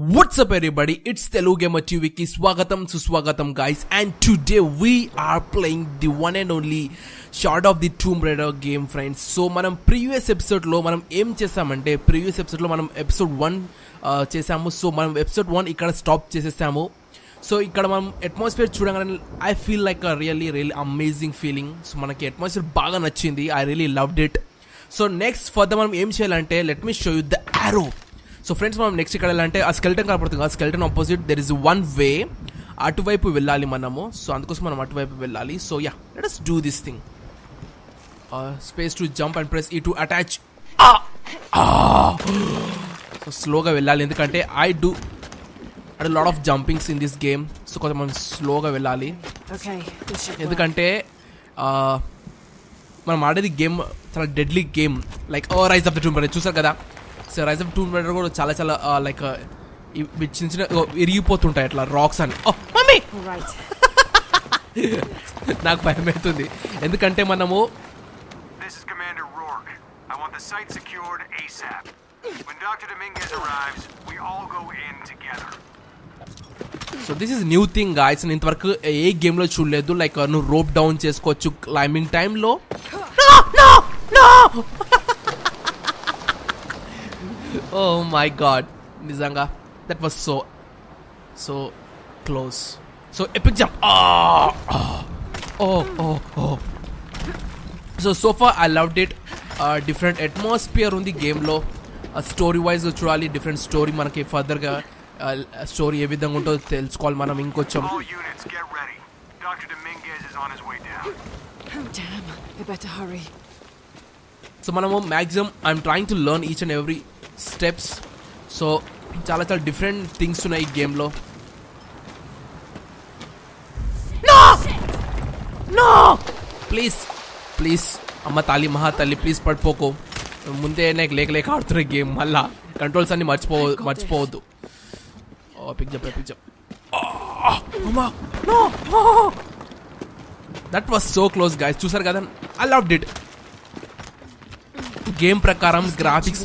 What's up everybody it's Telugu gamer టీవీకి స్వాగతం సుస్వాగతం guys and today we are playing the one and only Shadow of the Tomb Raider game friends so మనం previous ఎపిసోడ్లో మనం ఏం చేసామంటే previous ఎపిసోడ్లో మనం ఎపిసోడ్ వన్ చేసాము సో మనం ఎపిసోడ్ వన్ ఇక్కడ స్టాప్ చేసేసాము. సో ఇక్కడ మనం అట్మాస్ఫియర్ చూడగానే I feel like a really really amazing feeling so మనకి అట్మాస్ఫియర్ బాగా నచ్చింది. I really loved it so next further మనం ఏం చేయాలంటే let me show you the arrow so friends మనం నెక్స్ట్ ఇక్కడ వెళ్ళాలంటే ఆ స్కెల్టన్ కనపడుతుంది. ఆ skeleton opposite there is one way అటువైపు వెళ్ళాలి మనము. సో అందుకోసం మనం అటువైపు వెళ్ళాలి. So yeah let us do this thing space to jump and press E to attach so స్లోగా వెళ్ళాలి. ఎందుకంటే ఐ డూ అంటే lot of jumpings in this game so కొంచెం మనం స్లోగా వెళ్ళాలి. ఎందుకంటే మనం ఆడేది గేమ్ చాలా deadly game like oh Rise of the Tomb చూసారు కదా? So Rise of Tomb Raider కూడా చాలా చాలా లైక్ చిన్న చిన్న ఓ, విరిగిపోతుంటాయి అట్లా రాక్స్ అని ఓ మమ్మీ. నాకు భయం అవుతుంది ఎందుకంటే మనము This is Commander Rourke. I want the site secured ASAP. When Dr. Dominguez arrives, we all go in together. So this is new thing guys నేను ఇంతవరకు ఏ గేమ్లో చూడలేదు లైక్ నువ్వు రోప్ డౌన్ చేసుకోవచ్చు క్లైంబింగ్ టైంలో ఓ మై గాడ్ నిజంగా that was so so close so epic jump oh oh oh so so far I loved it different atmosphere ఉంది గేమ్లో స్టోరీ వైజ్ చూడాలి డిఫరెంట్ స్టోరీ మనకి ఫర్దర్గా స్టోరీ ఏ విధంగా ఉంటుందో తెలుసుకోవాలి మనం ఇంకొంచెం All units, get ready. Dr. Dominguez is on his way down. Oh, damn. I better hurry. So మనము maximum I'm trying to learn each and every steps so చాలా చాలా డిఫరెంట్ థింగ్స్ ఉన్నాయి ఈ గేమ్లో ప్లీజ్ ప్లీజ్ అమ్మ తల్లి మహా తల్లి ప్లీజ్ పడిపోకు. ముందే నాకు లేక లేక ఆడుతున్న గేమ్ మళ్ళా కంట్రోల్స్ అన్ని మర్చిపో మర్చిపోవద్దు. పిక్ పిక్ అమ్మా! No that was so close guys చూసారు కదా? ఐ లవ్డ్ ఇట్ గేమ్ ప్రకారం గ్రాఫిక్స్.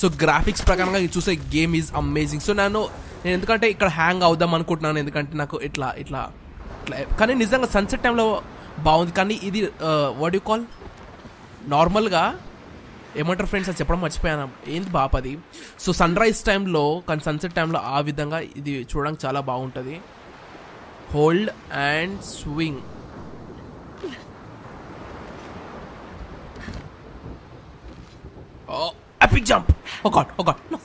సో గ్రాఫిక్స్ ప్రకారంగా ఇది చూసే గేమ్ ఈజ్ అమేజింగ్ సో నేను నేను ఎందుకంటే ఇక్కడ హ్యాంగ్ అవుదాం అనుకుంటున్నాను. ఎందుకంటే నాకు ఇట్లా ఇట్లా ఇట్లా. కానీ నిజంగా సన్సెట్ టైంలో బాగుంది. కానీ ఇది వాట్ యూ కాల్ నార్మల్గా ఏమంటారు ఫ్రెండ్స్ అది చెప్పడం మర్చిపోయాను. ఏంది బాపది సో సన్ రైజ్ టైంలో కానీ సన్సెట్ టైంలో ఆ విధంగా ఇది చూడడానికి చాలా బాగుంటుంది. Hold and swing Oh, epic jump! Oh god, oh god. No.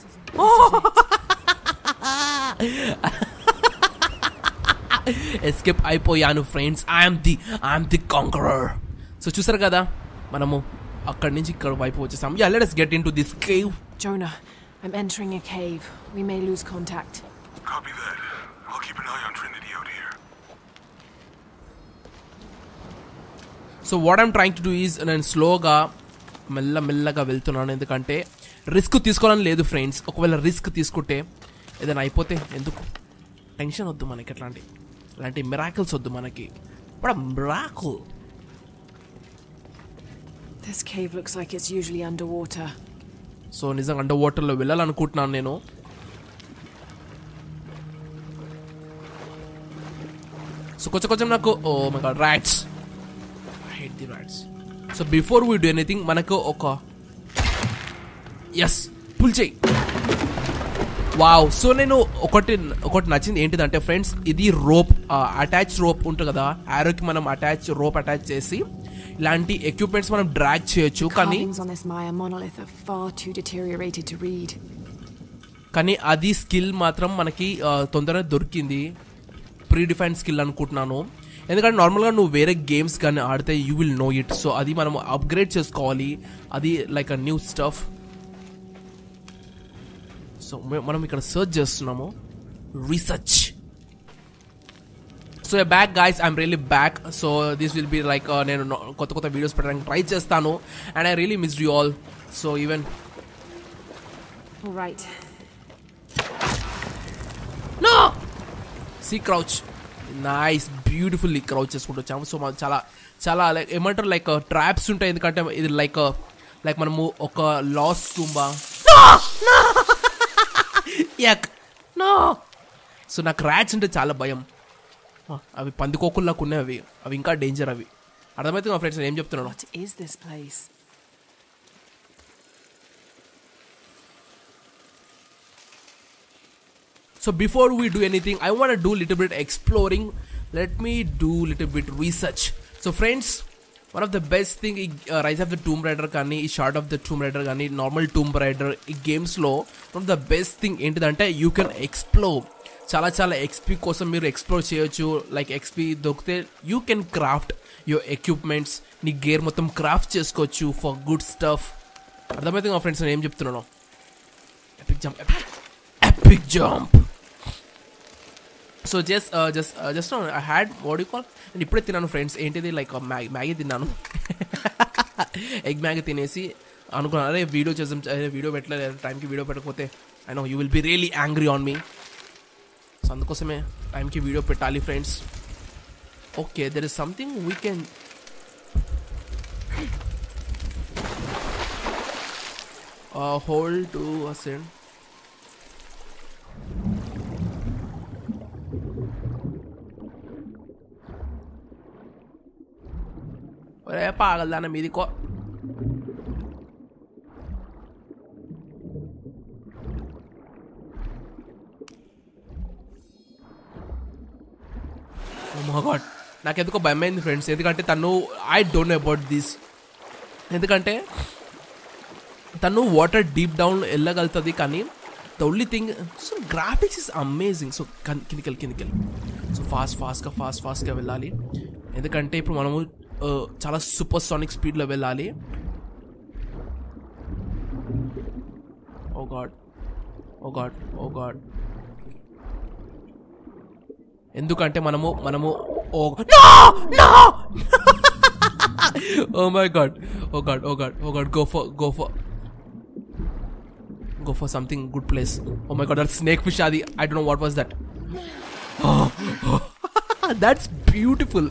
Escape అయిపోయాను friends I'm the I'm the conqueror so చూసారు కదా మనము అక్కడి నుంచి ఇక్కడ వైపు వచ్చేసాం yeah let us get into this cave Jonah, I'm entering a cave. We may lose contact. Copy that. I'll keep an eye on Trinity out here. So what I'm trying to do is నేను స్లోగా మెల్ల మెల్లగా వెళ్తున్నాను. ఎందుకంటే risk తీసుకోవాలని లేదు friends. ఒకవేళ risk తీసుకుంటే ఏదైనా అయిపోతే ఎందుకు? టెన్షన్ వద్దు మనకి అట్లాంటి అలాంటి మిరాకిల్స్ వద్దు మనకి. But miracle This cave looks like it's usually underwater. So నిజంగా అండర్ వాటర్లో వెళ్ళాలనుకుంటున్నాను నేను. సో కొంచెం కొంచెం నాకు ఓ my god rights head the rights so before we do anything మనకు ఒక ఎస్ పుల్ చేయి. వావ్ సో నేను ఒకటి ఒకటి నచ్చింది ఏంటిదంటే ఫ్రెండ్స్ ఇది రోప్ అటాచ్ రోప్ ఉంటుంది కదా ఆరోకి మనం అటాచ్ రోప్ అటాచ్ చేసి ఇలాంటి ఎక్విప్మెంట్స్ మనం డ్రాగ్ చేయొచ్చు కానీ. కానీ అది స్కిల్ మాత్రం మనకి తొందరగా దొరికింది. ప్రీ డిఫైన్ స్కిల్ అనుకుంటున్నాను. ఎందుకంటే నార్మల్గా నువ్వు వేరే గేమ్స్ కానీ ఆడితే you will know it so అది మనం అప్గ్రేడ్ చేసుకోవాలి. అది like a new stuff so మనం ఇక్కడ సర్చ్ చేస్తున్నాము. Research so back guys I'm really back so this will be like నేను కొత్త కొత్త వీడియోస్ పెట్టడానికి ట్రై చేస్తాను. And I really miss you all so even. No see crouch nice beautifully crouch చేసుకుంటూ వచ్చాము. సో మాకు చాలా చాలా లైక్ ఏమంటారు లైక్ ట్రాప్స్ ఉంటాయి. ఎందుకంటే ఇది లైక్ లైక్ మనము ఒక లాస్ టుంబా యక్ నో సో నాకు ర్యాట్స్ అంటే చాలా భయం. అవి పందికోకుల్లాగా ఉన్నాయి అవి అవి ఇంకా డేంజర్ అవి. అర్థమైతే మా ఫ్రెండ్స్ నేను ఏం చెప్తున్నాను? So before we do anything, I want to do little bit exploring. Let me do little bit research. So friends, one of the best ఈ Rise of the Tomb Raider కానీ ఈ Shadow of the Tomb Raider కానీ normal Tomb Raider ఈ గేమ్స్లో one of the best thing ఏంటిదంటే you can explore చాలా చాలా XP కోసం మీరు ఎక్స్ప్లోర్ చేయొచ్చు. లైక్ ఎక్స్పీ దొరికితే you can craft your equipments నీ గేర్ మొత్తం క్రాఫ్ట్ చేసుకోవచ్చు ఫర్ గుడ్ స్టఫ్ అర్థమైతే మా ఫ్రెండ్స్ నేను ఏం చెప్తున్నాను? Epic jump epic jump so just just just I had what you call నేను ఇప్పుడే తిన్నాను ఫ్రెండ్స్ ఏంటిది? లైక్ uh, మ్యాగీ మ్యాగీ తిన్నాను. ఎగ్ మ్యాగీ తినేసి అనుకున్నాను. అరే వీడియో చేసాం అరే వీడియో పెట్టలేదు టైంకి వీడియో పెట్టకపోతే I know you will be really angry on me so అందుకోసమే టైంకి వీడియో పెట్టాలి friends okay there is something we can hold to ascend ఒరే పాగలదాన మీది కో గాడ్ నాకు ఎందుకో భయమైంది ఫ్రెండ్స్ ఎందుకంటే తను I don't know about this ఎందుకంటే తను వాటర్ డీప్ డౌన్ వెళ్ళగలుగుతుంది కానీ the only thing so graphics is amazing so కిందికెళ్ళి కిందికెళ్ళి సో ఫాస్ట్ ఫాస్ట్గా ఫాస్ట్ ఫాస్ట్గా వెళ్ళాలి ఎందుకంటే ఇప్పుడు మనము ఆ, చాలా సూపర్ సానిక్ స్పీడ్లో వెళ్ళాలి. Oh god oh god oh god ఎందుకంటే మనము మనము ఓ my god oh god oh god oh god go for go something good place oh my god that snake fish అది I don't know what was that that's beautiful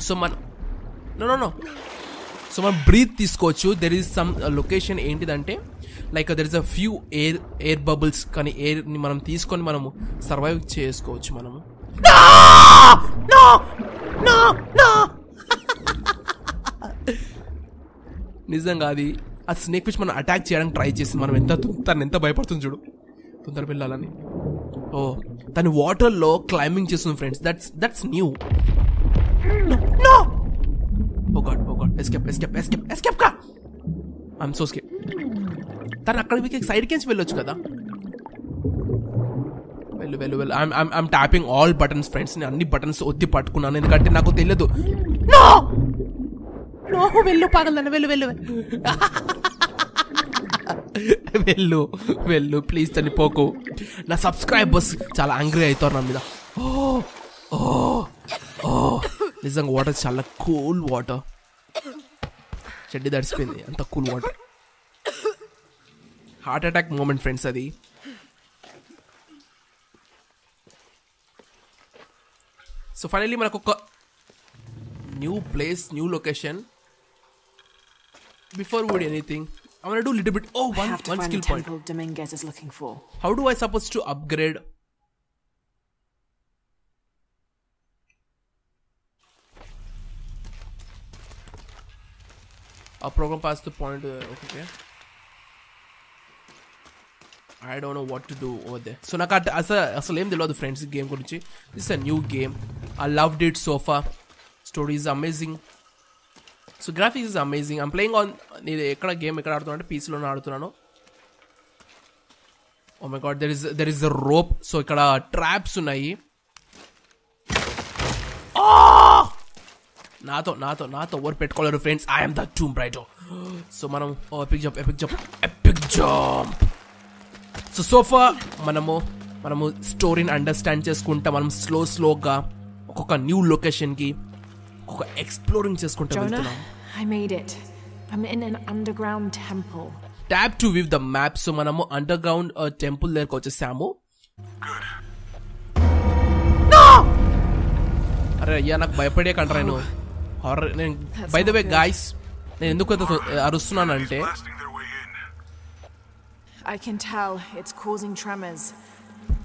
so మన no no no so మనం breath తీసుకోవచ్చు there is some location ఏంటిదంటే like there is a few air air bubbles కానీ ఎయిర్ని మనం తీసుకొని మనము సర్వైవ్ చేసుకోవచ్చు మనము. నిజంగా అది ఆ స్నేక్ ఫిష్ మనం అటాక్ చేయడానికి ట్రై చేసి మనం ఎంత తను ఎంత భయపడుతుంది చూడు. తొందర పిల్లాలని ఓ తను వాటర్లో క్లైంబింగ్ చేస్తుంది friends that's that's new No, no! Oh god, oh god. Escape, escape, escape, escape కా ఐఎమ్ సో స్కేప్ తను అక్కడ మీకు సైడ్ కించి వెళ్ళొచ్చు కదా? వెళ్ళు వెళ్ళు వెళ్ళు. I'm I'm I'm tapping all buttons friends నేను అన్ని బటన్స్ ఒత్తి పట్టుకున్నాను. ఎందుకంటే నాకు తెలియదు నో నో వెళ్ళు పగలను వెళ్ళు వెళ్ళు. వెళ్ళు వెళ్ళు. ప్లీజ్ చనిపోకు నా సబ్స్క్రైబర్స్ చాలా యాంగ్రీ అవుతారు నా మీద ఓ ఓ ఓ నిజంగా వాటర్ చాలా కూల్ వాటర్ చెడ్డి తడిసిపోయింది అంత cool water heart attack moment friends అది సో ఫైనల్లీ మనకు ఒక new place new location before would anything I want do little bit oh I one have to one find the skill point temple Dominguez is looking for. How do I supposed to upgrade? A program passed the point. Uh, okay. I don't know what to do over there. So నాకు at- అసలు అసలు ఏం తెలియదు friends game గురించి this a new game I loved it so far story is amazing so graphics is amazing I'm playing on నేను ఎక్కడ game ఎక్కడ ఆడుతున్నా అంటే పీసీలోనే ఆడుతున్నాను oh my god there is there is the rope so ఇక్కడ traps ఉన్నాయి Ah! నాతో నాతో నాతో ఎవరు పెట్టుకోలేరు ఫ్రెండ్స్ ఐఎమ్ ద టూమ్ బ్రైటో సో మనం epic jump epic jump epic jump so sofa మనము మనము స్టోరీని అండర్స్టాండ్ చేసుకుంటా. మనం స్లో స్లోగా ఒక్కొక్క న్యూ లొకేషన్కి ఒక్కొక్క ఎక్స్ప్లోరింగ్ చేసుకుంటా వెళ్తున్నాం. I'm in an underground temple. Tap to view the map so మనము అండర్ గ్రౌండ్ టెంపుల్ దగ్గరకు వచ్చేసాము. అరే అయ్యా నాకు భయపడే కంటారా నేను హారర్ నేను బై ద వే గాయస్ నేను ఎందుకు ఇంత తో- అరుస్తున్నానంటే Blasting their way in. I can tell it's causing tremors.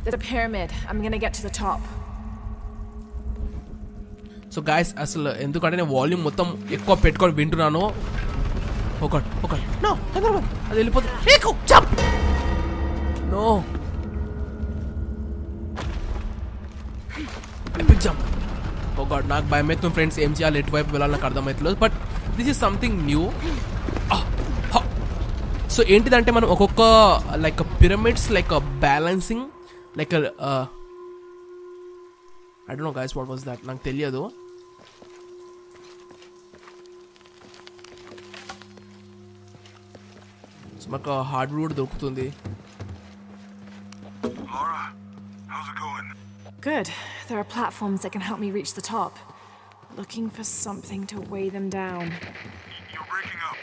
There's a pyramid. I'm gonna get to the top. So guys అసలు ఎందుకంటే నేను వాల్యూమ్ మొత్తం ఎక్కువ పెట్టుకొని వింటున్నాను ఒక ఒక నో హైదరాబాద్ అది వెళ్ళిపోతుంది నీకు jump no epic jump oh god నాకు భయం అవుతుంది ఫ్రెండ్స్ ఏం చేయాలి ఎటువైపు వెళ్ళాలి నాకు అర్థమవుతలేదు but this is something new so ఏంటిదంటే మనం ఒక్కొక్క like pyramids like balancing like I don't know guys what was that నాకు తెలియదు. సో మాకు హార్డ్వుడ్ కూడా దొరుకుతుంది. Laura, how's it going? Good. There are platforms that can help me reach the top. Looking for something to weigh them down. You're breaking up.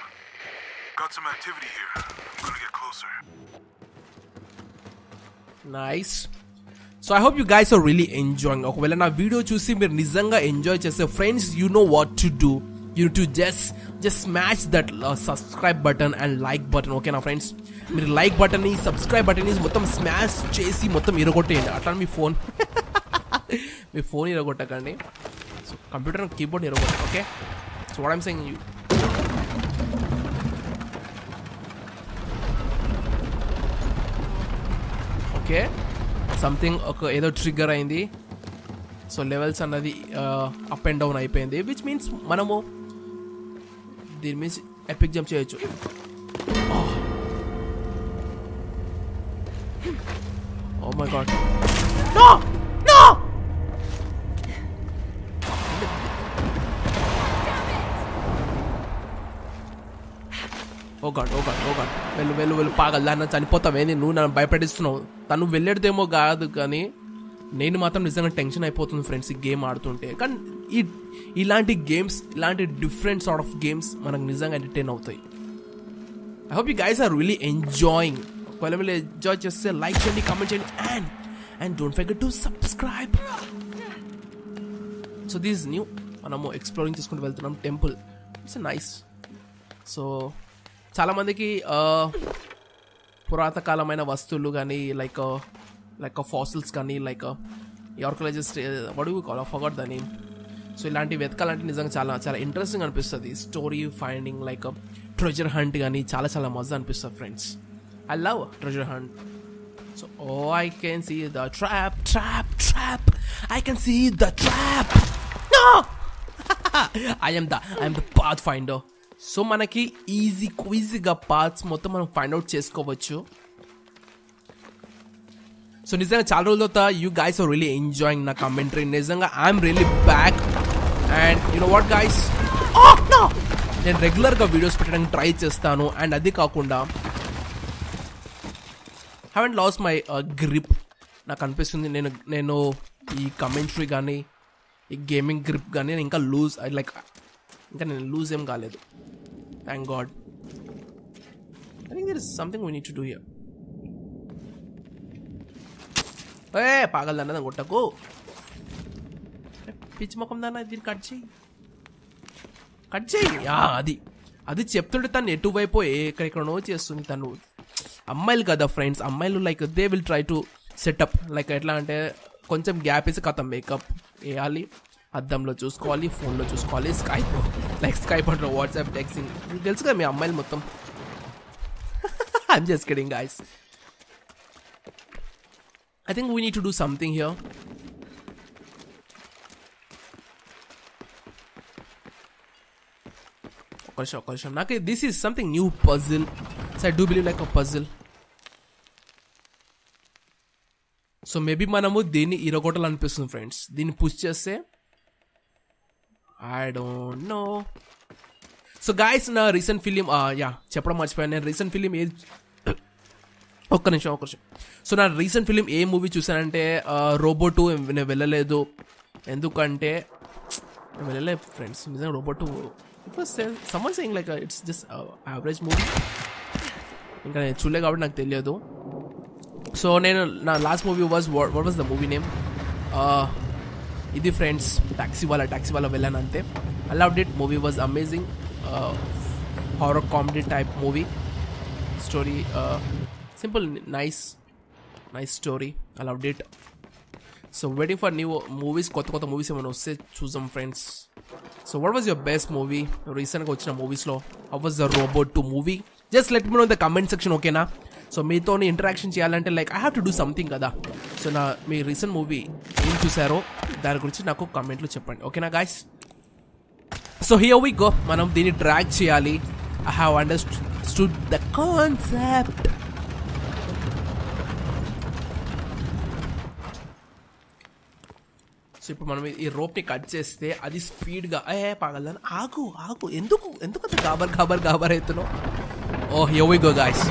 Got some activity here. I'm gonna get closer. Nice so I hope you guys are really enjoying ఒకవేళ నా video చూసి మీరు నిజంగా enjoy చేస్తే friends you know what to do you to just just smash that subscribe button and like button ఓకేనా friends మీరు like button subscribe button మొత్తం smash చేసి మొత్తం ఇరగొట్టేయండి అట్లా మీ ఫోన్ మీ ఫోన్ ఇరగొట్టకండి. So computer keyboard ఇరగొట్టండి okay so what I'm saying you okay something ఒక ఏదో ట్రిగ్గర్ అయింది. సో లెవెల్స్ అన్నది అప్ అండ్ డౌన్ అయిపోయింది విచ్ మీన్స్ మనము దీని మీన్స్ ఎపిక్ జంప్ చేయొచ్చు. ఓ my god no oh god oh god oh god వెళ్ళు వెళ్ళు వెళ్ళు. పాగల్ దాన్ని చనిపోతావు ఏంది నువ్వు నన్ను భయపెట్టిస్తున్నావు. తను వెళ్ళేదేమో కాదు కానీ నేను మాత్రం నిజంగా టెన్షన్ అయిపోతుంది ఫ్రెండ్స్ ఈ గేమ్ ఆడుతుంటే. కానీ ఈ ఇలాంటి గేమ్స్ ఇలాంటి డిఫరెంట్ సార్ట్ ఆఫ్ గేమ్స్ మనకు నిజంగా ఎంటర్టైన్ అవుతాయి. I hope you guys are really enjoying ఒకవేళ మీరు ఎంజాయ్ చేస్తే లైక్ చేయండి కామెంట్ చేయండి and and don't forget to subscribe so this new మనము ఎక్స్ప్లోరింగ్ చేసుకుంటూ వెళ్తున్నాం. టెంపుల్ ఇట్స్ నైస్ సో చాలామందికి పురాతకాలమైన వస్తువులు కానీ లైక్ లైక్ ఫాసిల్స్ కానీ లైక్ ఆర్కలజిస్ట్ వడు కాల్ ఫగట్ దాని సో ఇలాంటి వెతకాలంటే నిజంగా చాలా చాలా ఇంట్రెస్టింగ్ అనిపిస్తుంది. Story finding like treasure hunt కానీ చాలా చాలా మజా అనిపిస్తుంది friends I love treasure hunt so oh I can see the trap trap trap I can see the trap I'm the I'm the pathfinder so మనకి easy క్విజీగా parts మొత్తం మనం find out చేసుకోవచ్చు. సో నిజంగా చాలా రోజుల తర్వాత you guys are really enjoying నా కమెంటరీ నిజంగా I'm really back and you know what guys నేను రెగ్యులర్గా వీడియోస్ పెట్టడానికి ట్రై చేస్తాను అండ్ అది కాకుండా హ్యావెంట్ లాస్ మై గ్రిప్ నాకు అనిపిస్తుంది నేను నేను ఈ కమెంటరీ కానీ ఈ గేమింగ్ గ్రిప్ కానీ నేను ఇంకా లూజ్ లైక్ ఇంకా నేను లూజ్ ఏం కాలేదు. Thank god I think there is something we need to do here ఏ పాగలదన్నది కొట్టకు. పిచ్చి ముఖం దాన్న దీన్ని కట్ చేయి. కట్ చేయి? ఆ, అది. అది చెప్తుంటే తను ఎటువైపు ఎక్కడెక్కడనో చేస్తుంది తను. అమ్మాయిలు కదా ఫ్రెండ్స్ అమ్మాయిలు like they will try to setup like ఎట్లా అంటే కొంచెం గ్యాప్ వేసి కథ మేకప్ వేయాలి. అద్దంలో చూసుకోవాలి ఫోన్లో చూసుకోవాలి స్కైప్ లైక్ స్కైప్ అంటారు వాట్సాప్ టెక్సింగ్ తెలుసు కదా మీ అమ్మాయిలు మొత్తం. I'm just kidding guys I think we need to do something here. ఒక నిమిషం ఒక నిమిషం. నాకు this is something new puzzle so I do believe like a puzzle so maybe మనము దీన్ని ఇరగొట్టాలనిపిస్తుంది ఫ్రెండ్స్ దీన్ని పుష్ చేస్తే I don't know so guys నా రీసెంట్ ఫిలిం యా చెప్పడం మర్చిపోయాను. నేను రీసెంట్ ఫిలిం ఏది ఒక్క నిమిషం ఒక్క నిమిషం. సో నా రీసెంట్ ఫిలిం ఏ మూవీ చూసానంటే రోబో టూ నేను వెళ్ళలేదు. ఎందుకంటే నేను వెళ్ళలేదు ఫ్రెండ్స్ నిజంగా Robo two it was summon like it's just average movie ఇంకా నేను చూడలే కాబట్టి నాకు తెలియదు. సో నేను నా last movie was what was the movie name ఇది friends Taxiwaala Taxiwaala వెళ్ళాను అంతే. I loved it movie was amazing horror comedy type movie story simple nice nice story I love it so waiting for new movies కొత్త కొత్త movies ఏమైనా వస్తే చూద్దాం friends so what was your best movie రీసెంట్గా వచ్చిన మూవీస్లో how was the Robot two movie just let me know the comment section ఓకేనా so మీతో ఇంటరాక్షన్ చేయాలంటే like I have to do something కదా. సో నా మీ రీసెంట్ మూవీ ఏం చూసారో దాని గురించి నాకు కమెంట్లు చెప్పండి. ఓకేనా guys so here we go మనం దీన్ని డ్రాగ్ చేయాలి. I have understood the concept so ఇప్పుడు మనం ఈ రోప్ని కట్ చేస్తే అది స్పీడ్గా ఏ పగలని? ఆగు ఆగు. ఎందుకు ఎందుకు అంత గాబర్ గాబర్ గాబర్ అవుతున్నావు? ఓ here we go guys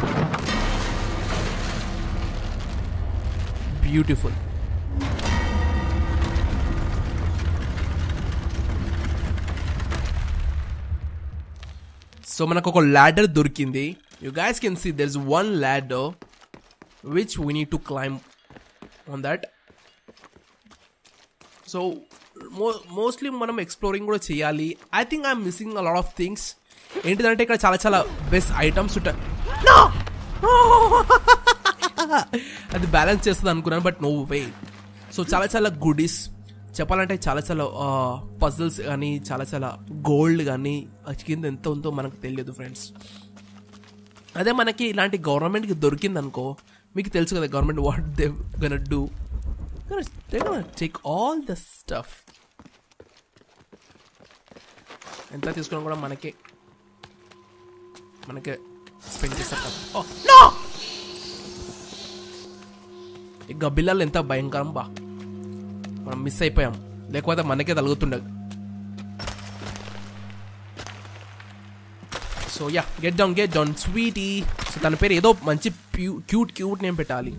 beautiful. So మనకు ఒక ల్యాడర్ దొరికింది. You guys can see there is one ladder which we need to climb on that so మో మోస్ట్లీ మనం ఎక్స్ప్లోరింగ్ కూడా చేయాలి. I think I'm missing a lot of things ఏంటిదంటే ఇక్కడ చాలా చాలా బెస్ట్ ఐటమ్స్ ఉంటాయి. అది బ్యాలెన్స్ చేస్తుంది అనుకున్నాను బట్ నో వే. సో చాలా చాలా గుడీస్ చెప్పాలంటే చాలా చాలా పజిల్స్ కానీ చాలా చాలా గోల్డ్ కానీ కింద ఎంత ఉందో మనకు తెలియదు ఫ్రెండ్స్ అదే మనకి ఇలాంటి గవర్నమెంట్కి దొరికింది అనుకో మీకు తెలుసు కదా government what they gonna do take all the stuff ఎంత తీసుకున్నా కూడా మనకే. మనకే స్పెండ్ చేస్తారు. Oh, కదా Oh, no! ఈ గబ్బిల్లాలు ఎంత భయంకరం బా మనం మిస్ అయిపోయాం లేకపోతే మనకే తలుగుతుండదు so yeah get down get down sweetie so తన పేరు ఏదో మంచి క్యూట్ క్యూట్ నేమ్ పెట్టాలి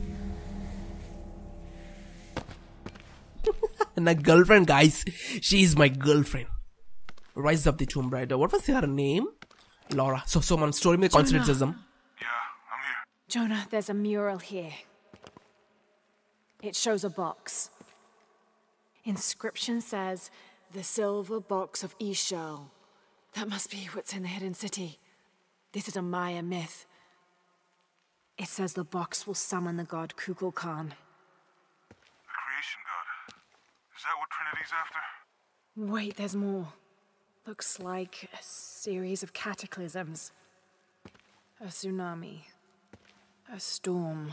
నా girlfriend guys she is my girlfriend Rise of the Tomb Raider what was your name Lara so so మన స్టోరీ మీద కాన్సన్ట్రేట్ చేద్దాం Yeah, I'm here. Jonah, there's a mural here. It shows a box. Inscription says, the silver box of Ishal. That must be what's in the hidden city. This is a Maya myth. It says the box will summon the god Kukulkan. The creation god. Is that what Trinity's after? Wait, there's more. Looks like a series of cataclysms a tsunami, a storm,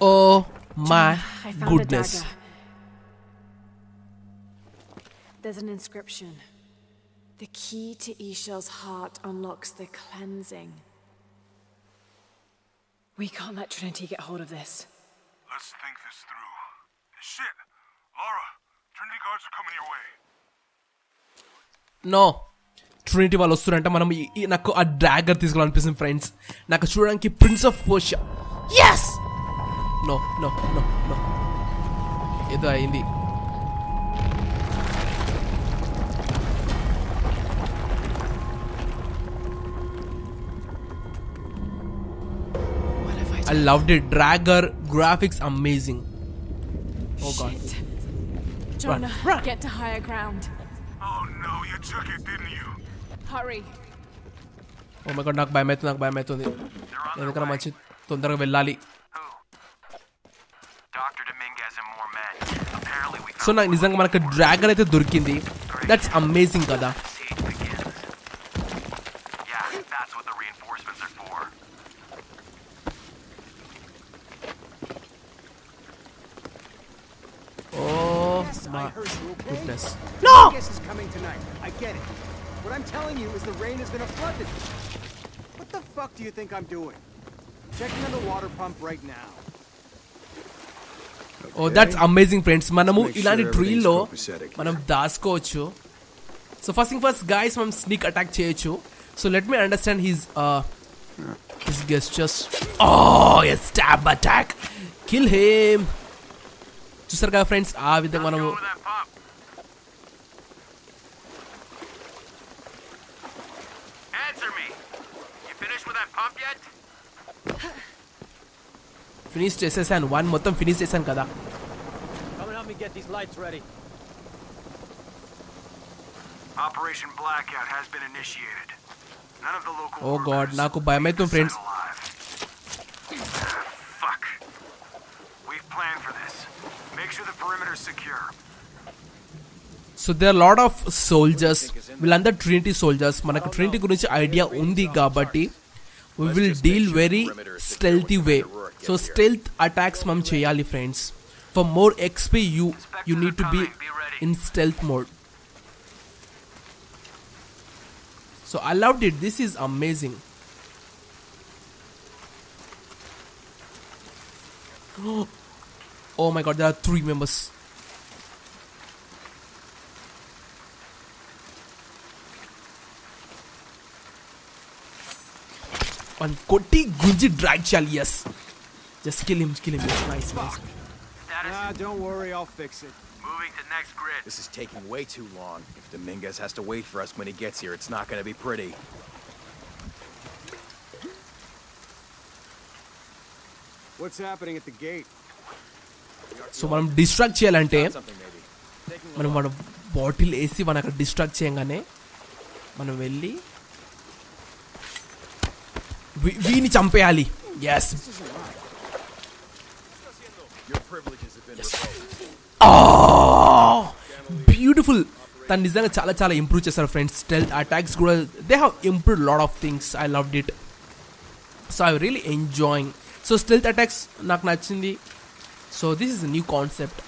Oh my goodness. There's an inscription. The key to Ishel's heart unlocks the cleansing. We can't let Trinity get hold of this. Let's think this through. Shit! Laura, Trinity guards are coming your way. No Trinity వాళ్ళు వస్తున్నారంటే మనం నాకు ఆ డ్రాగర్ తీసుకోవాలనిపిస్తుంది friends నాకు చూడడానికి Prince of Persia yes no no no no ఏదో అయింది I I? Loved it dagger graphics amazing oh god Jonah, run. get to higher ground. Oh no, you took it, didn't you? Hurry. Oh my god నాకు భయం అవుతుంది నాకు భయం అవుతుంది ఎందుకన్నా మంచి తొందరగా వెళ్ళాలి సో నాకు నిజంగా మనకు డ్రాగన్ అయితే దొరికింది దట్స్ అమేజింగ్ కదా is the rain is gonna flood this. What the fuck do you think I'm doing? Checking on the water pump right now. Oh that's amazing friends మనము Make sure ఇలాంటి everything's ట్రీలో copacetic. మనం దాచుకోవచ్చు so first thing first guys మనం sneak attack చేయొచ్చు so let me understand his his gestures oh yes stab attack kill him చూసారు కదా friends ఆ విధంగా Let's మనము Friends. set alive. Fuck. We've planned for this. Make sure the perimeter's secure. So they are lot of soldiers వీళ్ళందరూ Trinity soldiers మనకు Trinity గురించి idea ఉంది కాబట్టి We will deal very stealthy way so stealth attacks మనం చేయాలి friends for more XP you you need to be in stealth mode so I love it this is amazing Oh my god, there are three members. One Koti Gunji drag shall, yes. Just kill him, kill him. Yes, nice, nice. Status Ah, don't worry, I'll fix it. moving to next grid. This is taking way too long. If Dominguez has to wait for us when he gets here, it's not gonna be pretty. What's happening at the gate? So మనం distract చేయాలంటే Something maybe. Taking మనం మన bottle వేసి మనం అక్కడ distract చేయగానే మనం వెళ్ళి వీ- వీని చంపేయాలి ఎస్. బ్యూటిఫుల్ తను నిజంగా చాలా చాలా ఇంప్రూవ్ చేశారు ఫ్రెండ్స్ స్టెల్త్ అటాక్స్ కూడా they have improve lot of things I love it so I really enjoying so stealth attacks నాకు నచ్చింది. So this is new concept